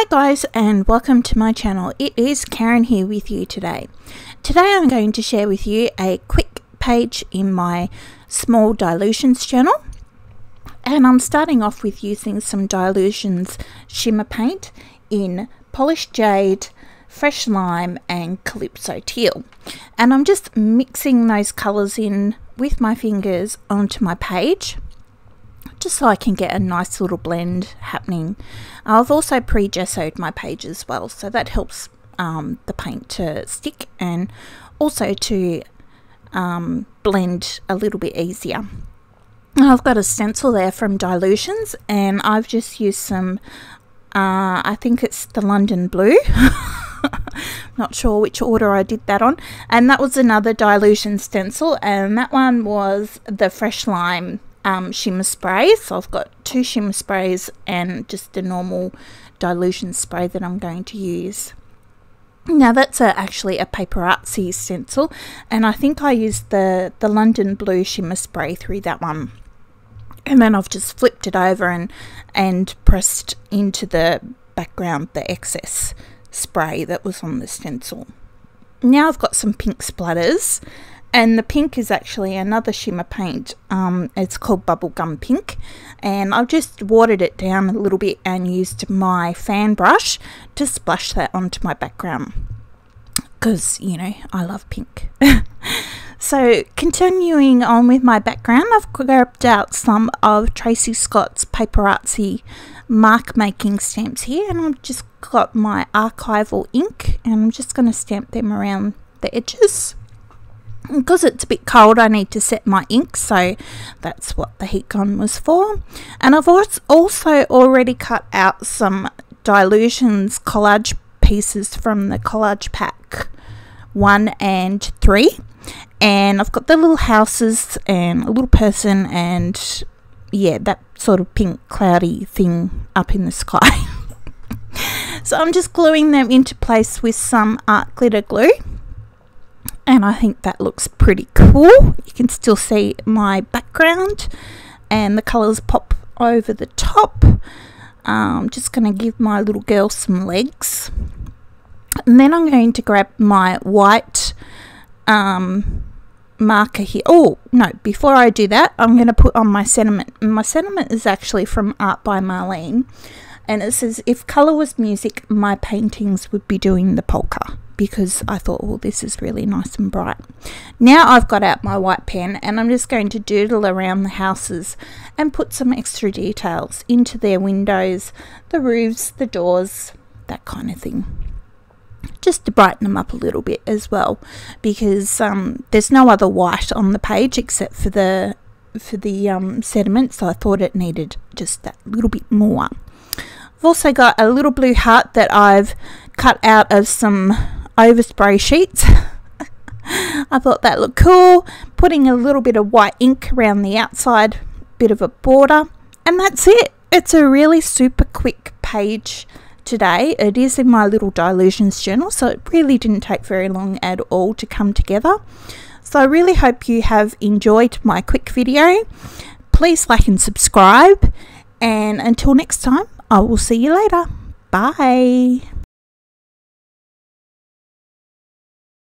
Hi guys and welcome to my channel. It is Karen here with you today. Today I'm going to share with you a quick page in my small Dylusions channel and I'm starting off with using some Dylusions shimmer paint in polished jade, fresh lime and calypso teal and I'm just mixing those colours in with my fingers onto my page just so I can get a nice little blend happening. I've also pre-gessoed my page as well, so that helps um, the paint to stick and also to um, blend a little bit easier. I've got a stencil there from Dylusions and I've just used some, uh, I think it's the London Blue. Not sure which order I did that on. And that was another Dylusion stencil and that one was the Fresh Lime um, shimmer sprays. So I've got two shimmer sprays and just a normal Dylusion spray that I'm going to use. Now that's a, actually a paparazzi stencil and I think I used the, the London Blue shimmer spray through that one. And then I've just flipped it over and, and pressed into the background the excess spray that was on the stencil. Now I've got some pink splatters and the pink is actually another shimmer paint. Um, it's called bubblegum pink. And I've just watered it down a little bit and used my fan brush to splash that onto my background. Because you know I love pink. So continuing on with my background I've grabbed out some of Tracy Scott's paparazzi mark making stamps here. And I've just got my archival ink and I'm just going to stamp them around the edges because it's a bit cold I need to set my ink so that's what the heat gun was for. And I've also already cut out some Dylusions collage pieces from the collage pack 1 and 3 and I've got the little houses and a little person and yeah that sort of pink cloudy thing up in the sky. So I'm just gluing them into place with some art glitter glue and I think that looks pretty cool. You can still see my background and the colours pop over the top. I'm um, just going to give my little girl some legs. And then I'm going to grab my white um, marker here. Oh, no, before I do that, I'm going to put on my sentiment. My sentiment is actually from Art by Marlene. And it says, if colour was music, my paintings would be doing the polka because I thought, well, this is really nice and bright. Now I've got out my white pen and I'm just going to doodle around the houses and put some extra details into their windows, the roofs, the doors, that kind of thing. Just to brighten them up a little bit as well because um, there's no other white on the page except for the for the um, sediment so I thought it needed just that little bit more. I've also got a little blue heart that I've cut out of some overspray sheets. I thought that looked cool. Putting a little bit of white ink around the outside, bit of a border, and that's it. It's a really super quick page today. It is in my little Dylusions journal, so it really didn't take very long at all to come together. So I really hope you have enjoyed my quick video. Please like and subscribe, and until next time, I will see you later. Bye.